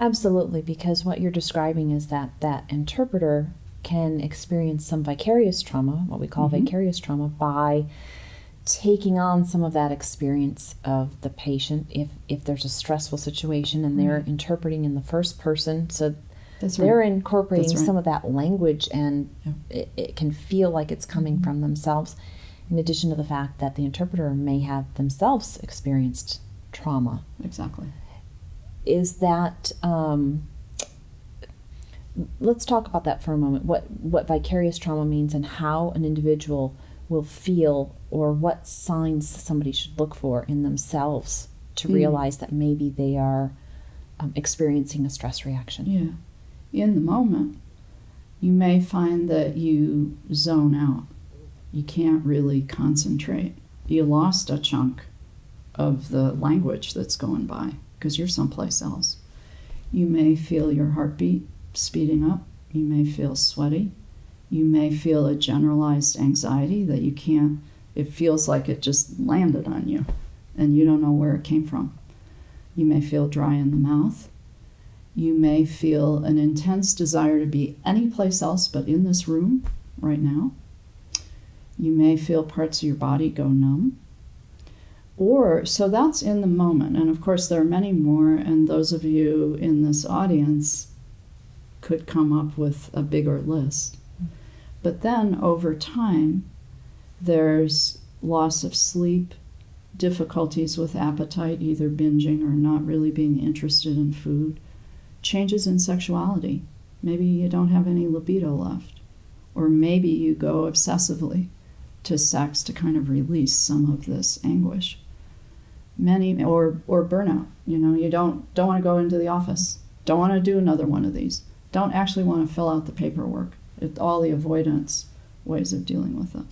Absolutely, because what you're describing is that that interpreter can experience some vicarious trauma, what we call Mhm. vicarious trauma, by taking on some of that experience of the patient if if there's a stressful situation and they're Right. interpreting in the first person so That's they're right. incorporating right. some of that language and Yeah. it, it can feel like it's coming Mhm. from themselves in addition to the fact that the interpreter may have themselves experienced trauma Exactly. Is that um, let's talk about that for a moment what what vicarious trauma means and how an individual will feel or what signs somebody should look for in themselves to Mm. realize that maybe they are um, experiencing a stress reaction Yeah. In the moment, you may find that you zone out. You can't really concentrate. You lost a chunk of the language that's going by because you're someplace else. You may feel your heartbeat speeding up. You may feel sweaty. You may feel a generalized anxiety that you can't, it feels like it just landed on you and you don't know where it came from. You may feel dry in the mouth. You may feel an intense desire to be anyplace else but in this room right now. You may feel parts of your body go numb. Or, so that's in the moment. And of course, there are many more, and those of you in this audience could come up with a bigger list. But then over time, there's loss of sleep, difficulties with appetite, either binging or not really being interested in food, changes in sexuality. Maybe you don't have any libido left, or maybe you go obsessively to sex to kind of release some of this anguish. Many or or burnout. You know, you don't don't want to go into the office. Don't want to do another one of these. Don't actually want to fill out the paperwork. All the avoidance ways of dealing with it.